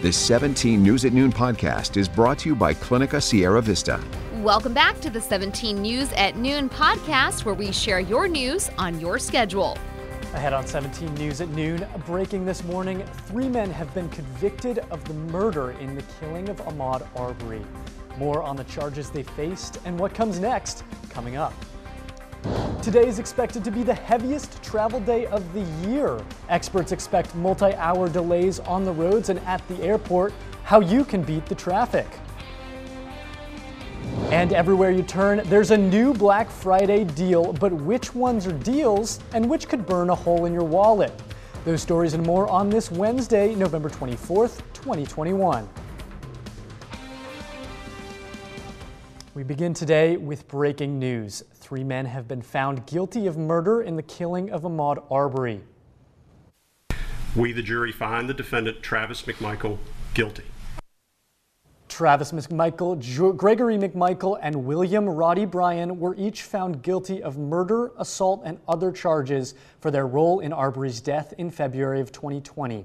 This 17 News at Noon podcast is brought to you by Clinica Sierra Vista. Welcome back to the 17 News at Noon podcast, where we share your news on your schedule. Ahead on 17 News at noon, breaking this morning, three men have been convicted of the murder in the killing of Ahmaud Arbery. More on the charges they faced and what comes next, coming up. Today is expected to be the heaviest travel day of the year. Experts expect multi hour delays on the roads and at the airport, how you can beat the traffic. And everywhere you turn, there's a new Black Friday deal, but which ones are deals and which could burn a hole in your wallet? Those stories and more on this Wednesday, November 24th, 2021. We begin today with breaking news. Three men have been found guilty of murder in the killing of Ahmaud Arbery. We, the jury, find the defendant, Travis McMichael, guilty. Travis McMichael, Gregory McMichael, and William Roddy Bryan were each found guilty of murder, assault, and other charges for their role in Arbery's death in February of 2020.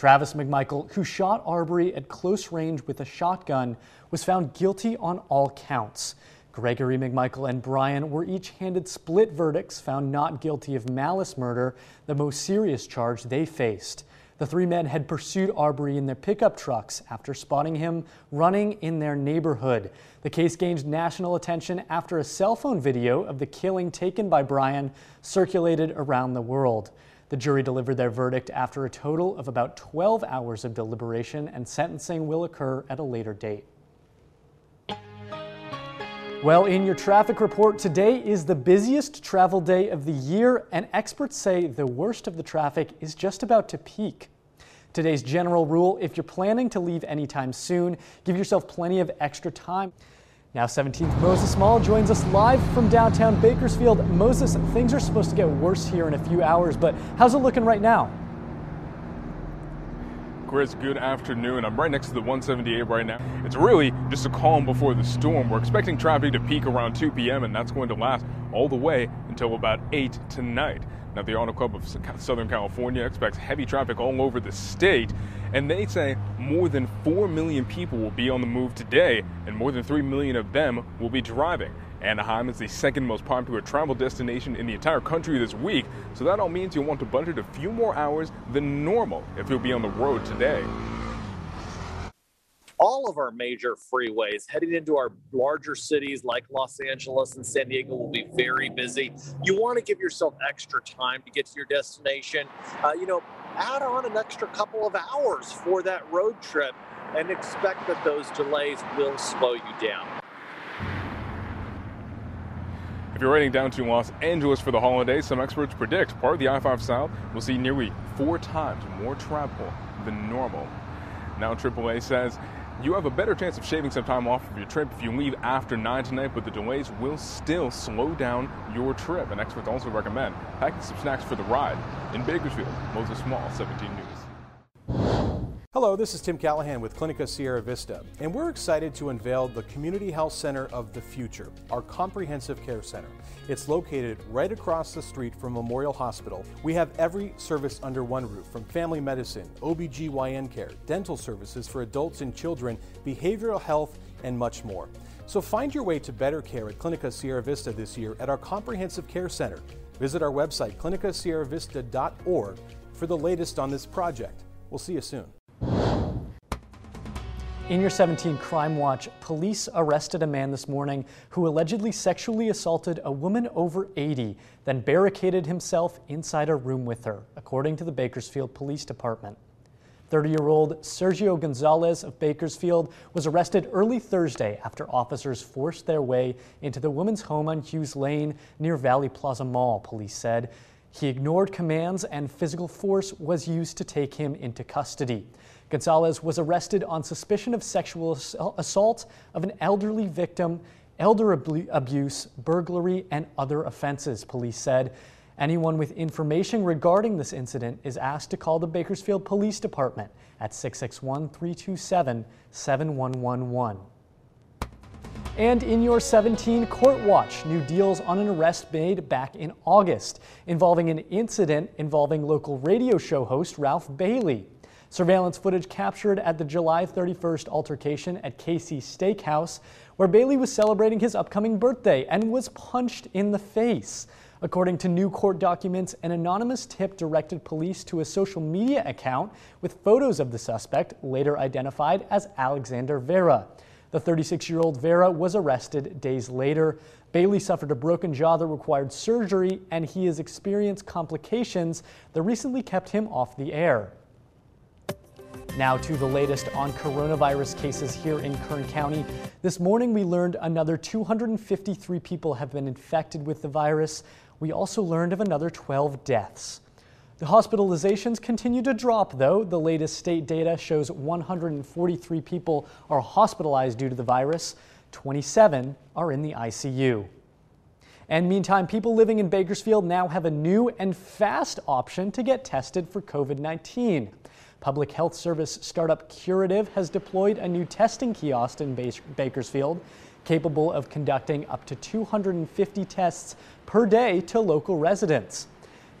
Travis McMichael, who shot Arbery at close range with a shotgun, was found guilty on all counts. Gregory McMichael and Bryan were each handed split verdicts, found not guilty of malice murder, the most serious charge they faced. The three men had pursued Arbery in their pickup trucks after spotting him running in their neighborhood. The case gained national attention after a cell phone video of the killing taken by Bryan circulated around the world. The jury delivered their verdict after a total of about 12 hours of deliberation, and sentencing will occur at a later date. Well, in your traffic report, today is the busiest travel day of the year, and experts say the worst of the traffic is just about to peak. Today's general rule if you're planning to leave anytime soon, give yourself plenty of extra time. Now 17th Moses Small joins us live from downtown Bakersfield. Moses, things are supposed to get worse here in a few hours, but how's it looking right now? Chris, good afternoon. I'm right next to the 178 right now. It's really just a calm before the storm. We're expecting traffic to peak around 2 p.m., and that's going to last all the way until about 8 tonight. Now, the Auto Club of Southern California expects heavy traffic all over the state, and they say more than 4 million people will be on the move today, and more than 3 million of them will be driving. Anaheim is the second most popular travel destination in the entire country this week, so that all means you'll want to budget a few more hours than normal if you'll be on the road today all of our major freeways heading into our larger cities like Los Angeles and San Diego will be very busy. You want to give yourself extra time to get to your destination. Uh, you know, add on an extra couple of hours for that road trip and expect that those delays will slow you down. If you're heading down to Los Angeles for the holidays, some experts predict part of the I-5 South will see nearly four times more travel than normal. Now AAA says you have a better chance of shaving some time off of your trip if you leave after 9 tonight, but the delays will still slow down your trip. And experts also recommend packing some snacks for the ride. In Bakersfield, Moses Small, 17 News. Hello, this is Tim Callahan with Clinica Sierra Vista, and we're excited to unveil the Community Health Center of the Future, our comprehensive care center. It's located right across the street from Memorial Hospital. We have every service under one roof, from family medicine, OBGYN care, dental services for adults and children, behavioral health, and much more. So find your way to better care at Clinica Sierra Vista this year at our comprehensive care center. Visit our website, clinicasierravista.org, for the latest on this project. We'll see you soon. In your 17 Crime Watch, police arrested a man this morning who allegedly sexually assaulted a woman over 80, then barricaded himself inside a room with her, according to the Bakersfield Police Department. 30 year old Sergio Gonzalez of Bakersfield was arrested early Thursday after officers forced their way into the woman's home on Hughes Lane near Valley Plaza Mall, police said. He ignored commands and physical force was used to take him into custody. Gonzalez was arrested on suspicion of sexual assault of an elderly victim, elder abuse, burglary, and other offenses, police said. Anyone with information regarding this incident is asked to call the Bakersfield Police Department at 661 327 7111. And in your 17 Court Watch, new deals on an arrest made back in August involving an incident involving local radio show host Ralph Bailey. Surveillance footage captured at the July 31st altercation at Casey's Steakhouse, where Bailey was celebrating his upcoming birthday and was punched in the face. According to new court documents, an anonymous tip directed police to a social media account with photos of the suspect, later identified as Alexander Vera. The 36 year old Vera was arrested days later. Bailey suffered a broken jaw that required surgery, and he has experienced complications that recently kept him off the air. Now to the latest on coronavirus cases here in Kern County. This morning we learned another 253 people have been infected with the virus we also learned of another 12 deaths. The hospitalizations continue to drop, though. The latest state data shows 143 people are hospitalized due to the virus, 27 are in the ICU. And meantime, people living in Bakersfield now have a new and fast option to get tested for COVID 19. Public Health Service startup Curative has deployed a new testing kiosk in Bakersfield capable of conducting up to 250 tests per day to local residents.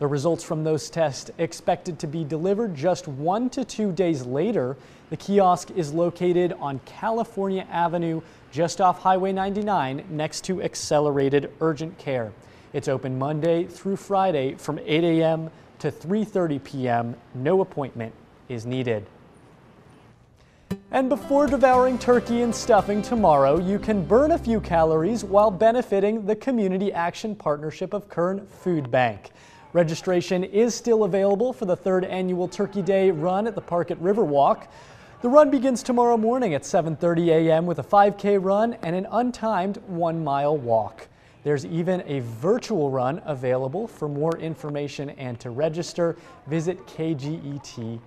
The results from those tests expected to be delivered just one to two days later. The kiosk is located on California Avenue, just off Highway 99, next to Accelerated Urgent Care. It's open Monday through Friday from 8 a.m. to 3:30 p.m. No appointment is needed. And before devouring turkey and stuffing tomorrow, you can burn a few calories while benefiting the Community Action Partnership of Kern Food Bank. Registration is still available for the third annual Turkey Day run at the park at Riverwalk. The run begins tomorrow morning at 7:30 a.m. with a 5K run and an untimed 1-mile walk. There's even a virtual run available. For more information and to register, visit kget.com.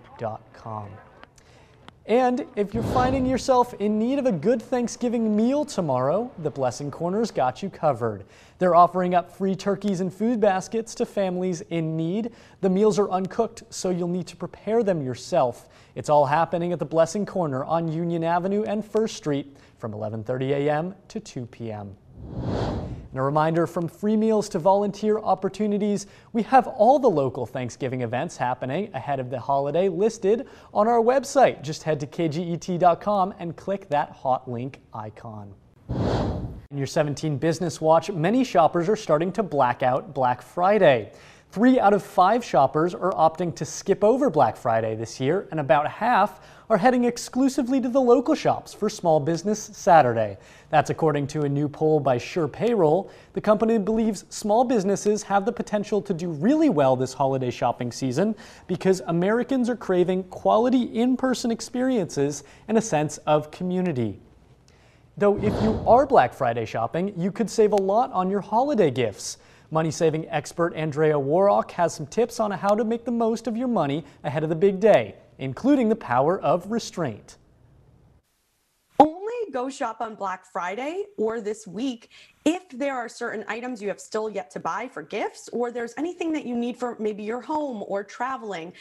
And if you're finding yourself in need of a good Thanksgiving meal tomorrow, the Blessing Corner's got you covered. They're offering up free turkeys and food baskets to families in need. The meals are uncooked, so you'll need to prepare them yourself. It's all happening at the Blessing Corner on Union Avenue and First Street from 11:30 a.m. to 2 p.m. And a reminder from free meals to volunteer opportunities, we have all the local Thanksgiving events happening ahead of the holiday listed on our website. Just head to kget.com and click that hot link icon. In your 17 Business Watch, many shoppers are starting to black out Black Friday. Three out of five shoppers are opting to skip over Black Friday this year, and about half are heading exclusively to the local shops for Small Business Saturday. That's according to a new poll by SurePayroll. The company believes small businesses have the potential to do really well this holiday shopping season because Americans are craving quality in person experiences and a sense of community. Though, if you are Black Friday shopping, you could save a lot on your holiday gifts. Money saving expert Andrea Woroch has some tips on how to make the most of your money ahead of the big day, including the power of restraint Only go shop on Black Friday or this week if there are certain items you have still yet to buy for gifts or there's anything that you need for maybe your home or traveling.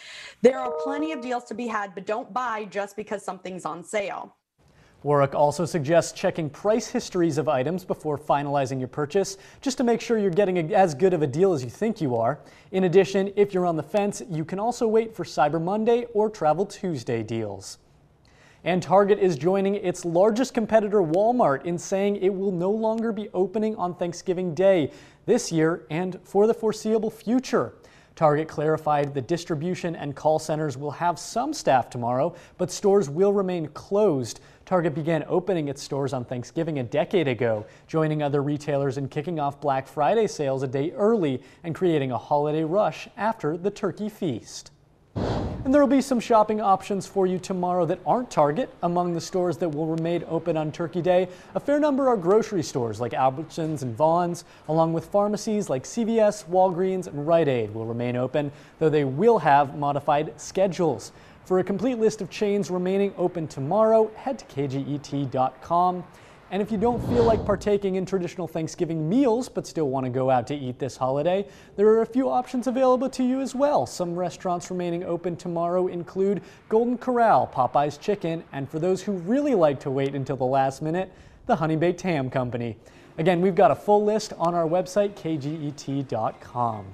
There are plenty of deals to be had, but don't buy just because something's on sale. Woroch also suggests checking price histories of items before finalizing your purchase, just to make sure you're getting a, as good of a deal as you think you are. In addition, if you're on the fence, you can also wait for Cyber Monday or Travel Tuesday deals. And Target is joining its largest competitor, Walmart, in saying it will no longer be opening on Thanksgiving Day this year and for the foreseeable future. Target clarified the distribution and call centers will have some staff tomorrow, but stores will remain closed. Target began opening its stores on Thanksgiving a decade ago, joining other retailers in kicking off Black Friday sales a day early and creating a holiday rush after the turkey feast. And there will be some shopping options for you tomorrow that aren't Target. Among the stores that will remain open on Turkey Day, a fair number are grocery stores like Albertsons and Vons, along with pharmacies like CVS, Walgreens, and Rite Aid will remain open, though they will have modified schedules. For a complete list of chains remaining open tomorrow, head to kget.com. And if you don't feel like partaking in traditional Thanksgiving meals but still want to go out to eat this holiday, there are a few options available to you as well. Some restaurants remaining open tomorrow include Golden Corral, Popeye's Chicken, and for those who really like to wait until the last minute, the Honey Baked Ham Company. Again, we've got a full list on our website, kget.com.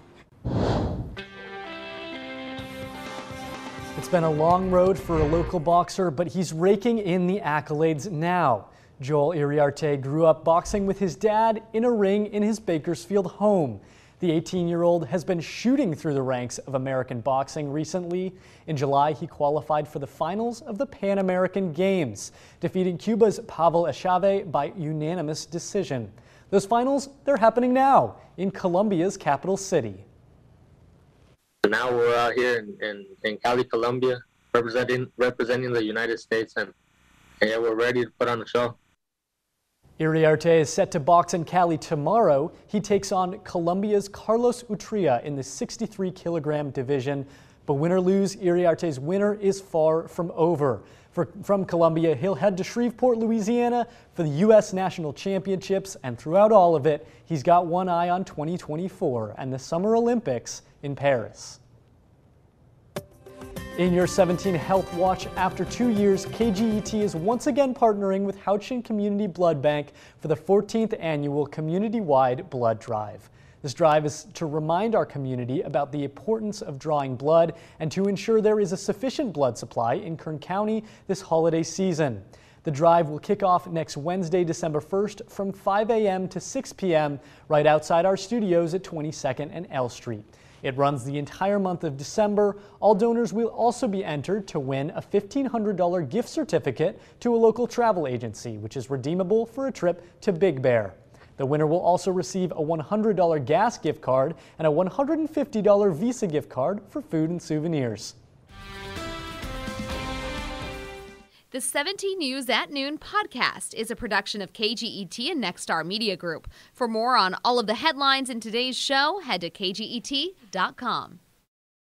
It's been a long road for a local boxer, but he's raking in the accolades now. Joel Iriarte grew up boxing with his dad in a ring in his Bakersfield home. The 18 year old has been shooting through the ranks of American boxing recently. In July, he qualified for the finals of the Pan American Games, defeating Cuba's Pavel Echave by unanimous decision. Those finals, they're happening now in Colombia's capital city. Now we're out here in, in, in Cali, Colombia, representing representing the United States, and, and yeah, we're ready to put on a show. Iriarte is set to box in Cali tomorrow. He takes on Colombia's Carlos Utria in the 63 kilogram division. But win or lose, Iriarte's winner is far from over. For, from Colombia, he'll head to Shreveport, Louisiana for the U.S. National Championships, and throughout all of it, he's got one eye on 2024 and the Summer Olympics in Paris. In your 17 Health Watch, after two years, KGET is once again partnering with Houchin Community Blood Bank for the 14th annual community-wide blood drive. This drive is to remind our community about the importance of drawing blood and to ensure there is a sufficient blood supply in Kern County this holiday season. The drive will kick off next Wednesday, December 1st from 5 a.m. to 6 p.m. right outside our studios at 22nd and L Street. It runs the entire month of December. All donors will also be entered to win a $1,500 gift certificate to a local travel agency, which is redeemable for a trip to Big Bear. The winner will also receive a $100 gas gift card and a $150 Visa gift card for food and souvenirs. The 17 News at Noon podcast is a production of KGET and Nexstar Media Group. For more on all of the headlines in today's show, head to kget.com.